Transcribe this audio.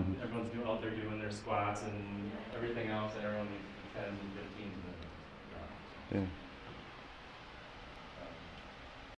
Mhm. everyone's out there doing their squats and everything else, and everyone needs 10, 15 minutes. Yeah.